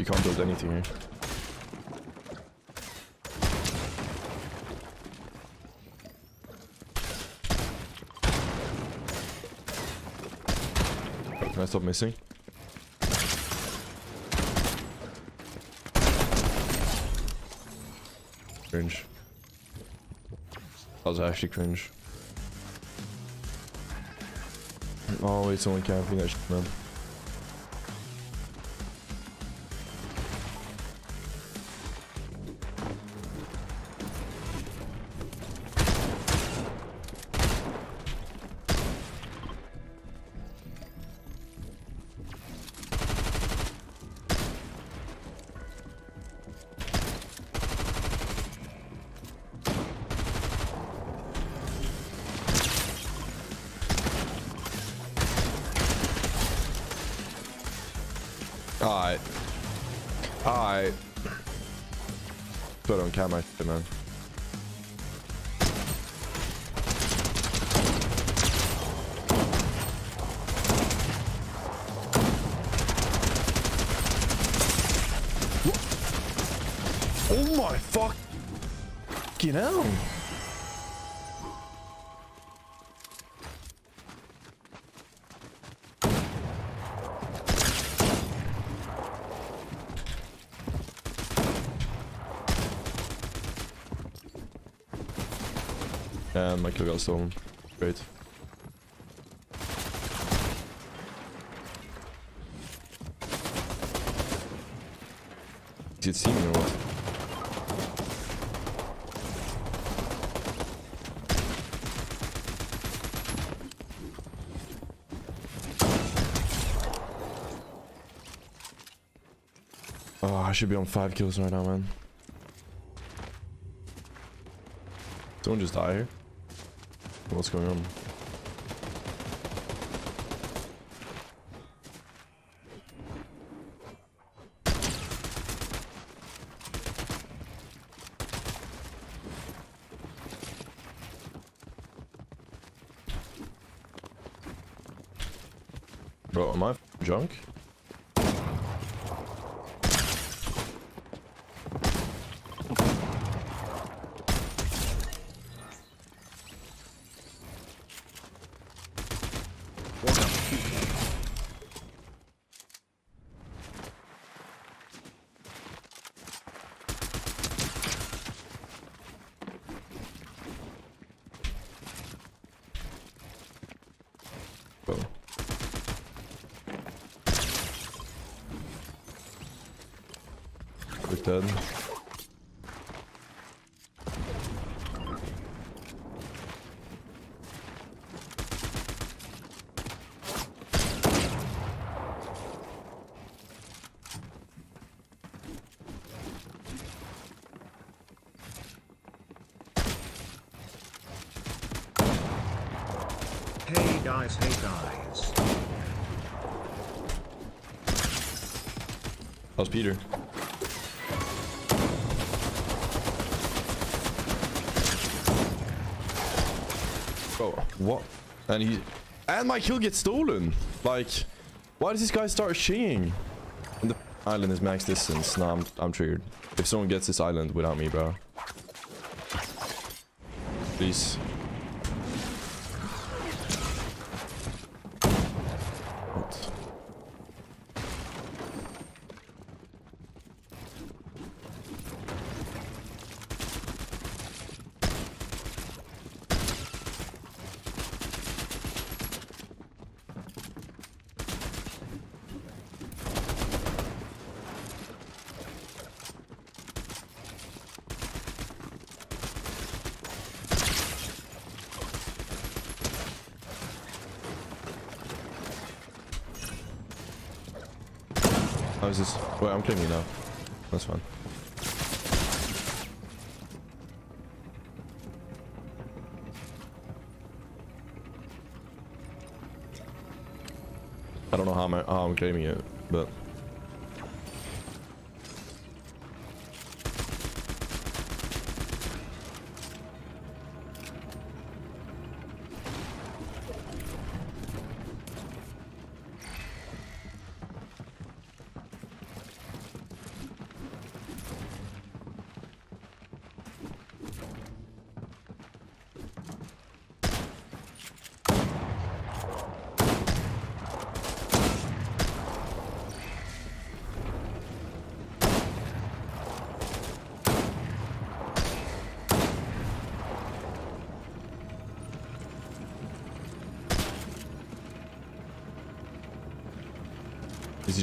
you can't build anything here. Can I stop missing? Cringe. That was actually cringe. Oh, it's only camping that shit, man. Fucking hell. Eh, and my kill got stolen. Great. Did it see me or what? I should be on five kills right now, man. Someone just die here? What's going on? Bro, am I drunk? Bro. Quick. Hey guys, hey guys. How's Peter? What? And he... And my kill gets stolen! Like, why does this guy start shinging? And the island is max distance. Nah, I'm, I'm triggered. If someone gets this island without me, bro. Please. What? How is this? Wait, I'm killing you now. That's fine. I don't know how I'm, how I'm claiming it, but...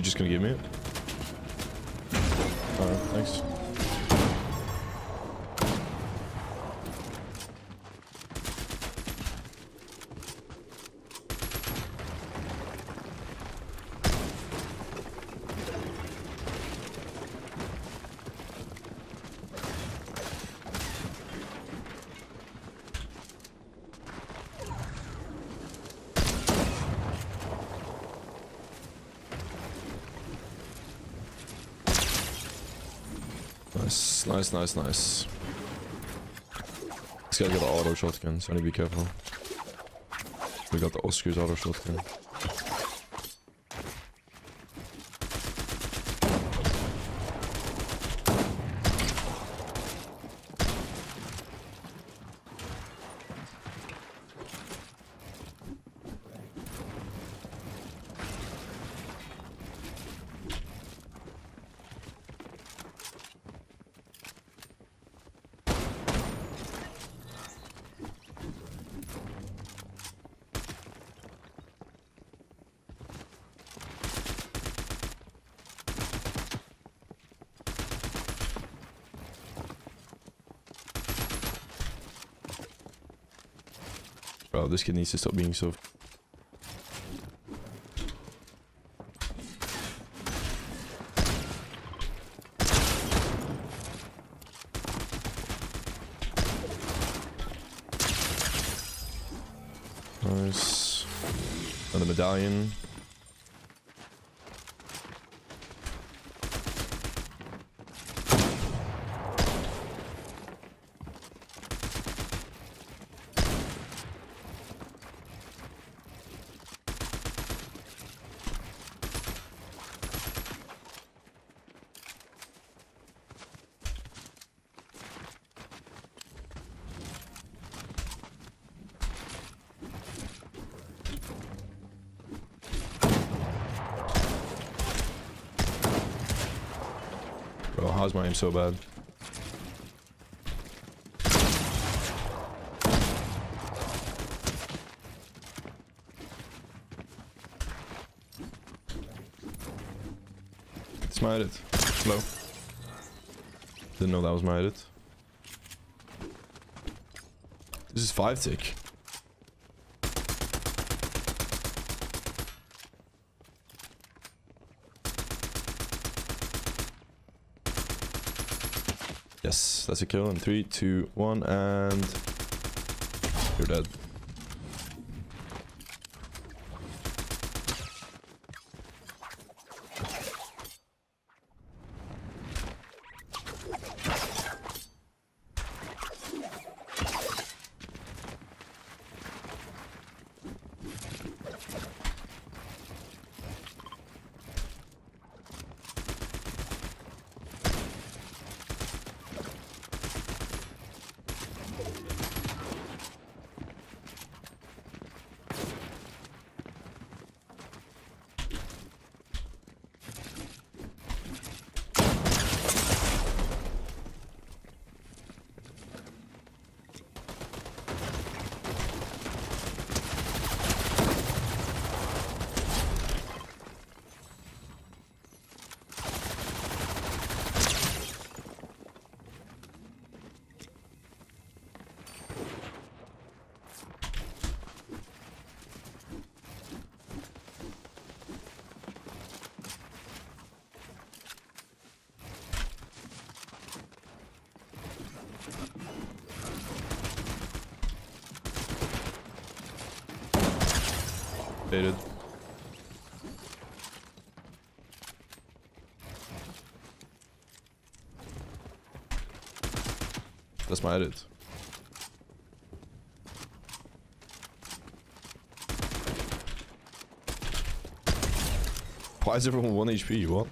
just gonna give me it? Alright, thanks. Nice, nice, nice, nice. This guy's got the auto shotgun, so I need to be careful. We got the Oscar's auto shotgun. Bro, this kid needs to stop being so... Nice. Another medallion. Aim so bad? It's my edit. Slow. Didn't know that was my edit. This is 5 tick. Yes, that's a kill in three, two, one, and you're dead. Baited. That's my edit. Why is everyone 1 HP? What?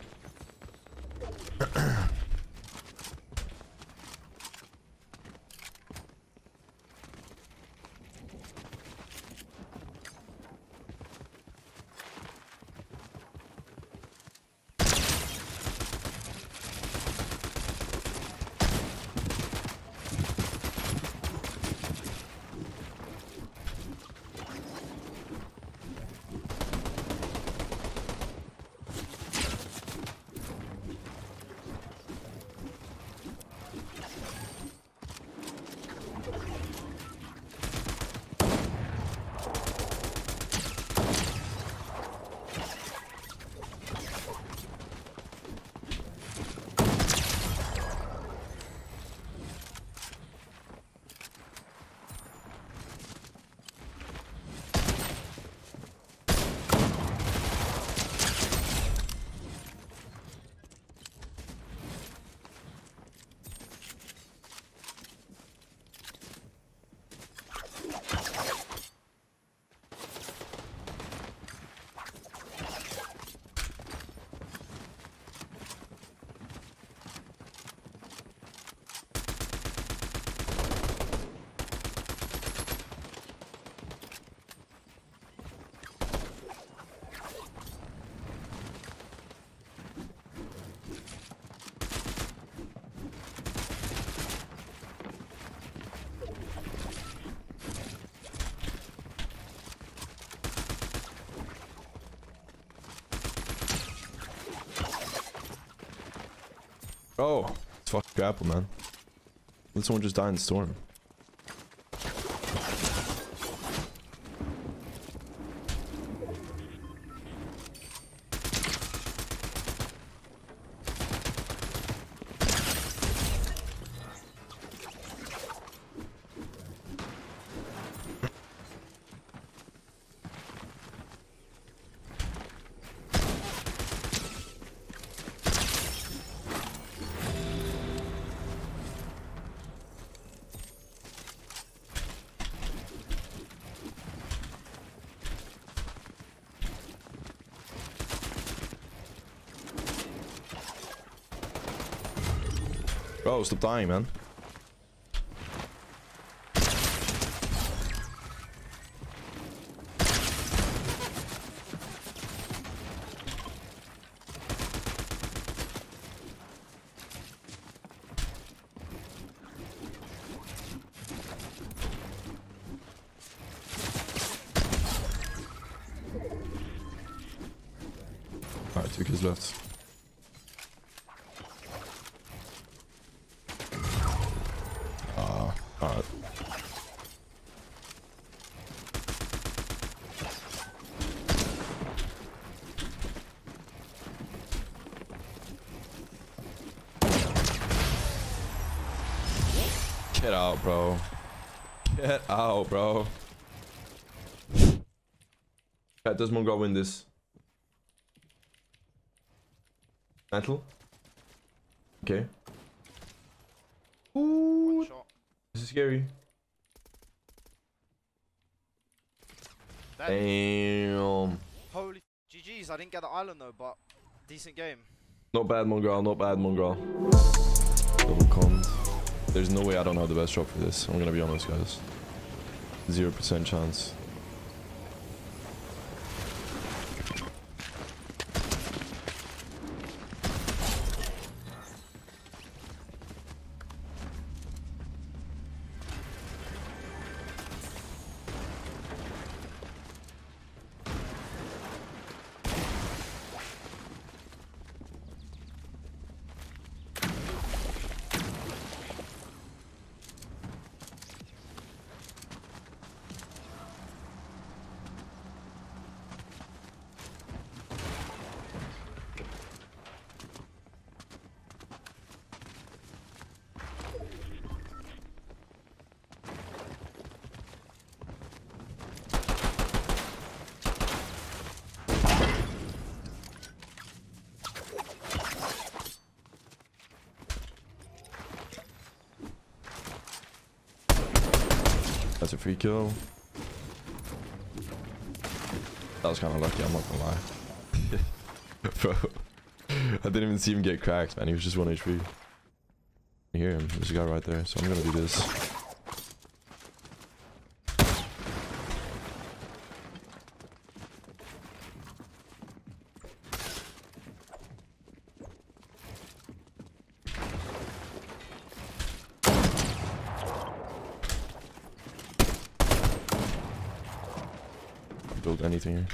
Oh, it's fucking grapple, man. Let someone just die in the storm. Bro, stop dying, man. Alright, two kills left. Ah, alright. Get out, bro. Get out, bro. Yeah, does Mongo win this? Mantle? Okay. Ooh, One shot. this is scary. Damn. Holy GG's, I didn't get the island though, but decent game. Not bad, Mongrel. Not bad, Mongrel. Double cons. There's no way I don't have the best shot for this. I'm gonna be honest, guys. Zero percent chance. That's a free kill. That was kind of lucky, I'm not gonna lie. Bro, I didn't even see him get cracked, man. He was just 1 HP. I hear him. There's a guy right there, so I'm gonna do this. Build anything here.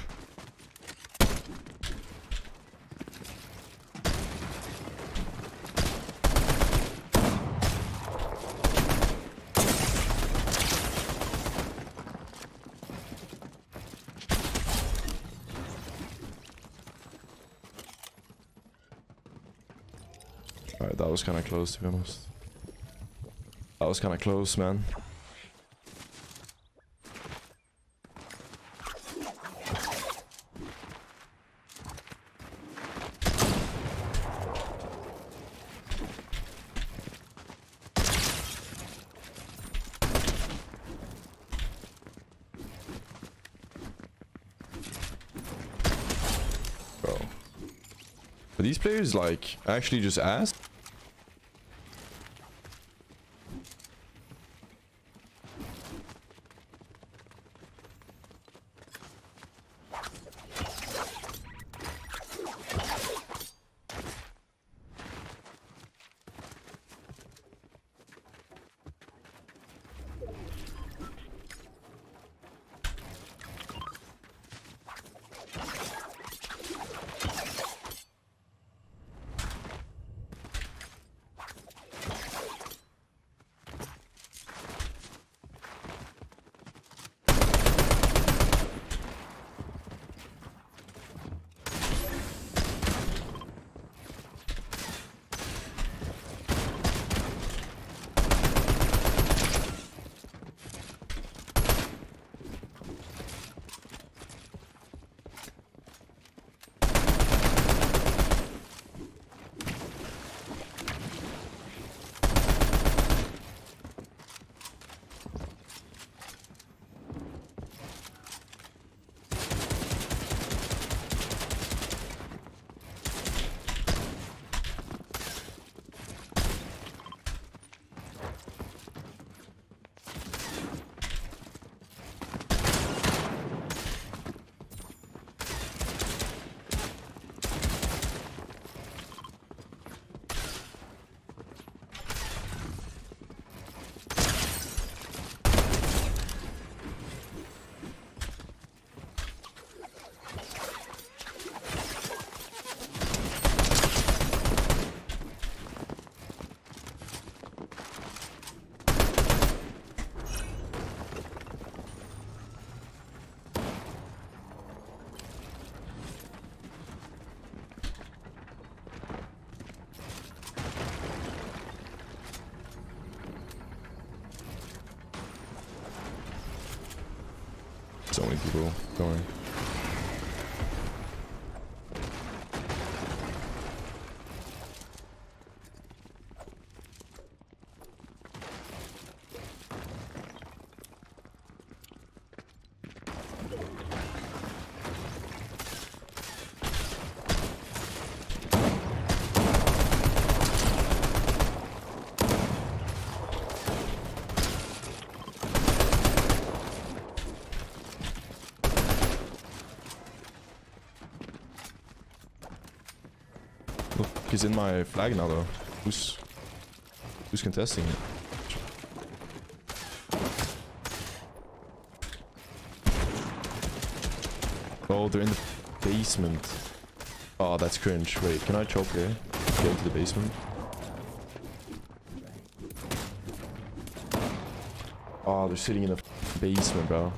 Alright, that was kind of close to be honest. That was kind of close, man. Bro. Players like actually just ass? So many people going. Look, he's in my flag now though. Who's who's contesting it? Oh, they're in the basement. Oh, that's cringe. Wait, can I chop here? Go into the basement. Oh, they're sitting in the basement, bro.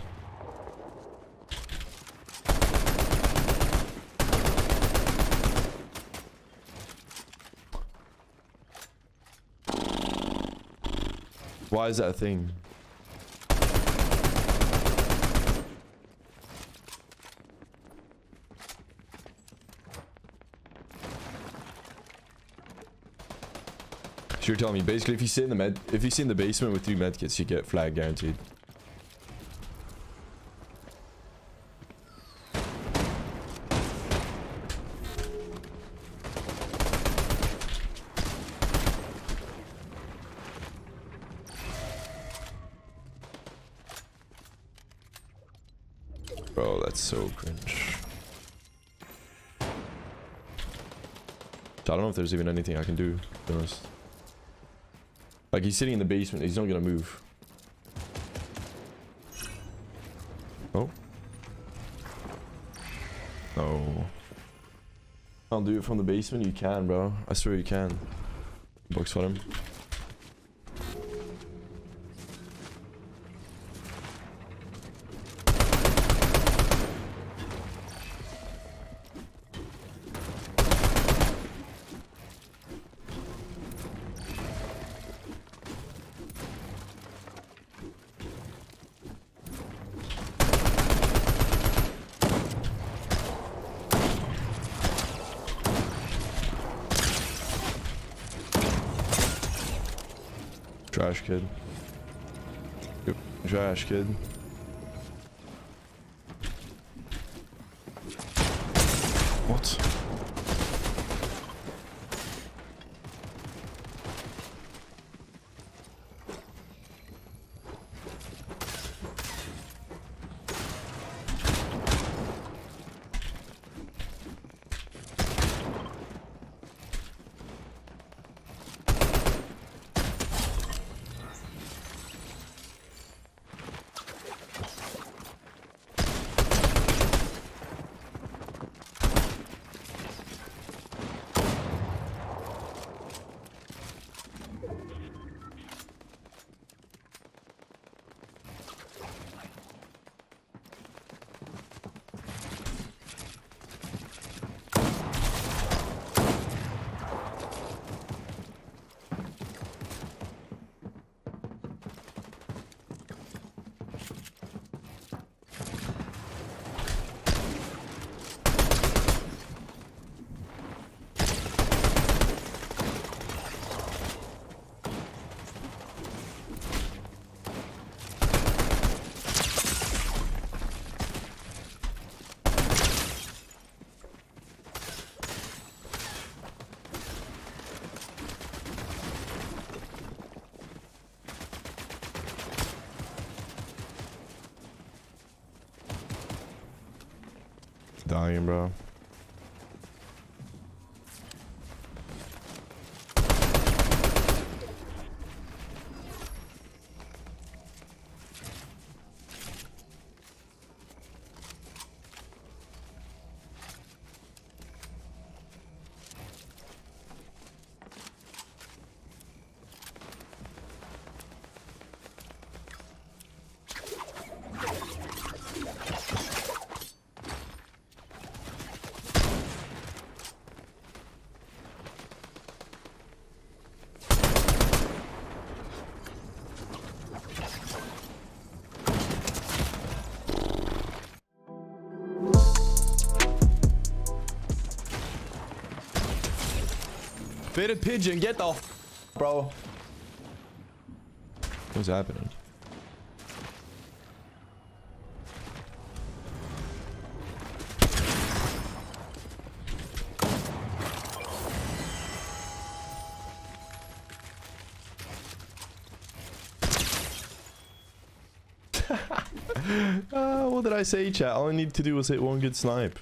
Why is that a thing? So you're telling me basically if you sit in the med if you sit in the basement with three medkits you get flag guaranteed. That's so. I don't know if there's even anything I can do, to be honest. Like, he's sitting in the basement, he's not gonna move. Oh. No. I'll do it from the basement, you can, bro. I swear you can. Box for him. Trash kid. Trash kid. Dying, bro. Fitted pigeon, get the bro. What's happening? uh, what did I say, chat? All I needed to do was hit one good snipe.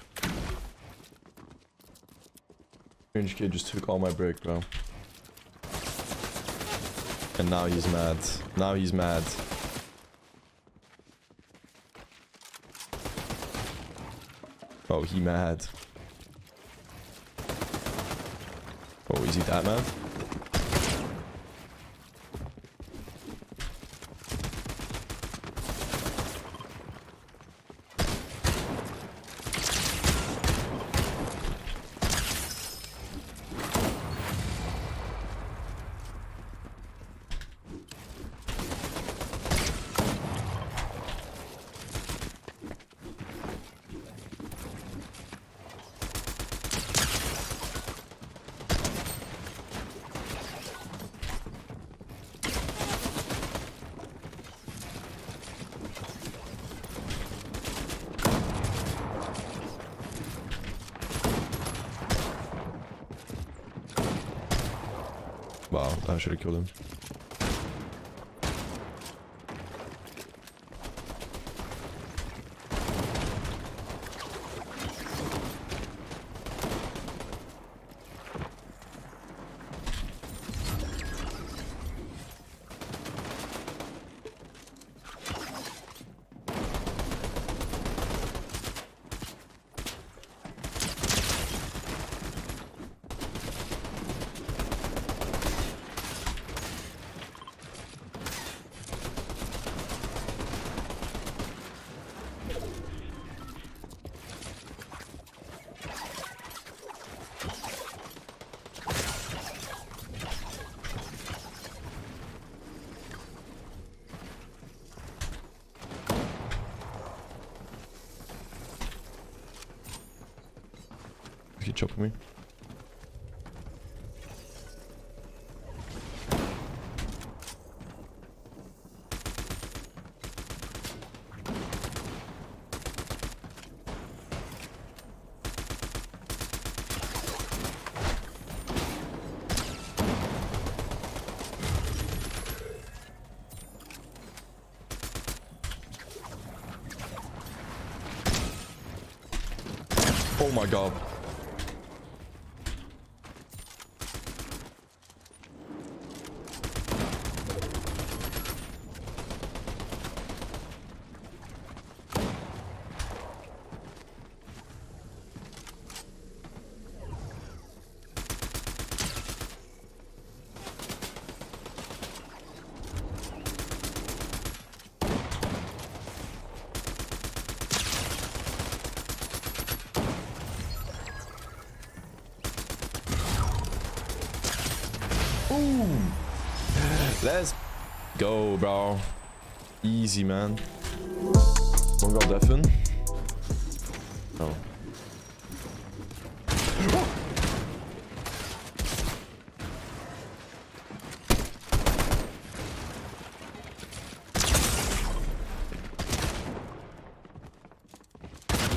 Orange kid just took all my brick, bro. And now he's mad. Now he's mad. Oh, he mad. Oh, is he that mad? Should have killed. You chop me. Oh my god. Boom. Let's go, bro. Easy, man. One got deafen. Oh.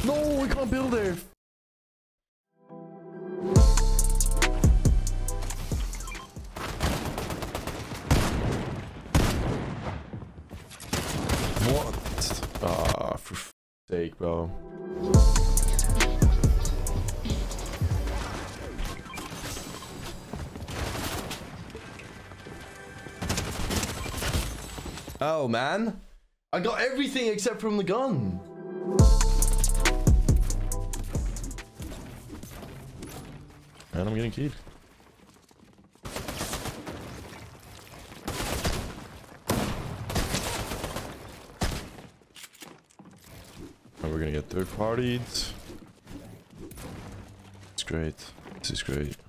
No, we can't build there. Bro. Oh, man. I got everything except from the gun. And I'm getting keyed. And we're gonna get third partied. It's great. This is great.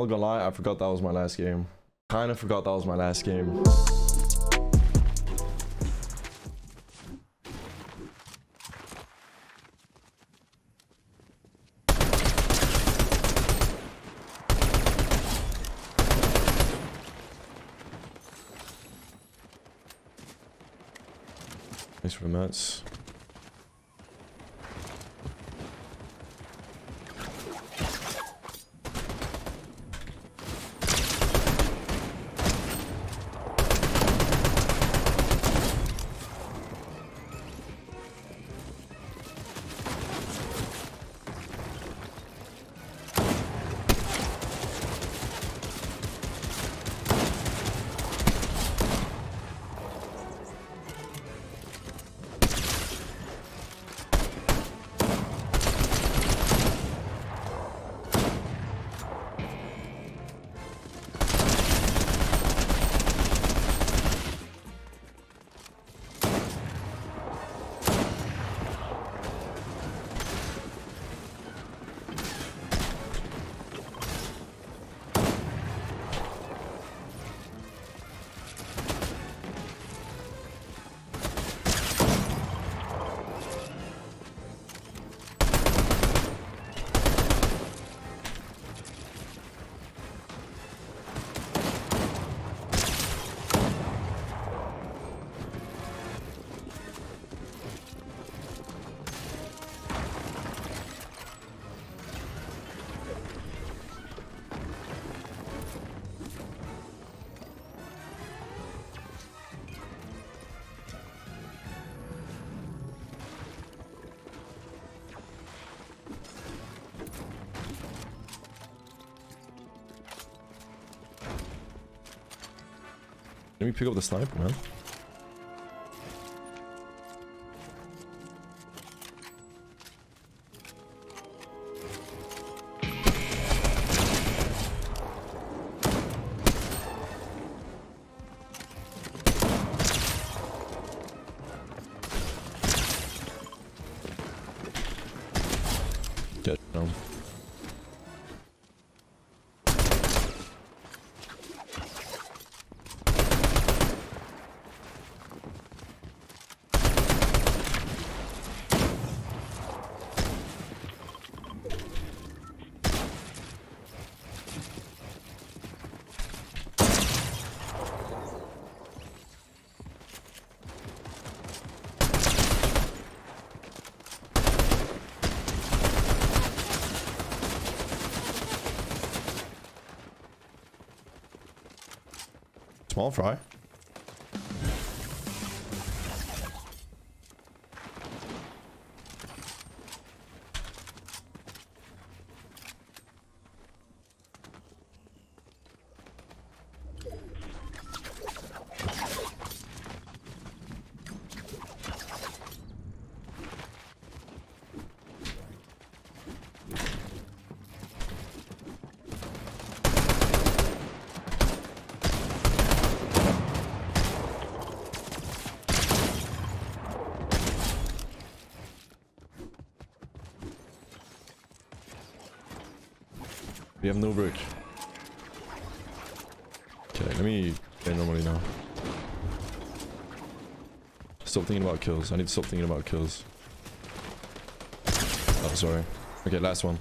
I'm not gonna lie, I forgot that was my last game. Kinda forgot that was my last game. Thanks for the mats. Let me pick up the sniper, man. Small fry. We have no brick. Okay, let me play normally now. Stop thinking about kills. I need to stop thinking about kills. Oh, sorry. Okay, last one.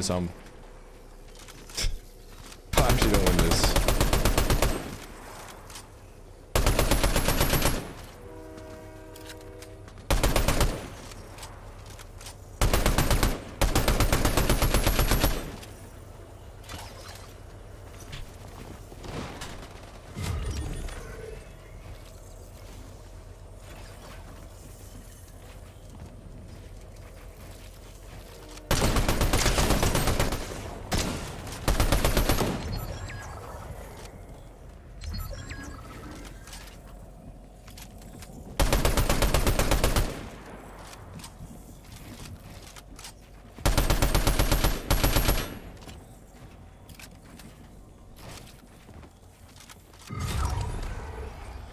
This, I'm... if I actually don't win this.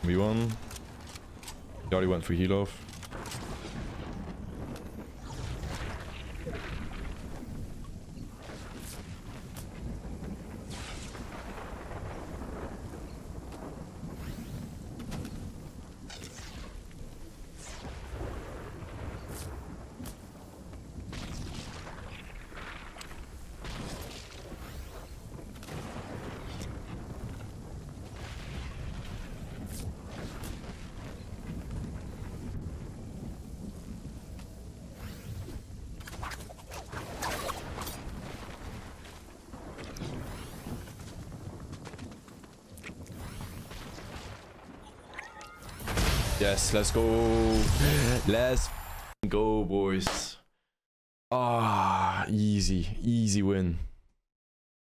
We won. He already went for heal off. Yes, let's go. Let's go, boys. Ah, easy, easy win.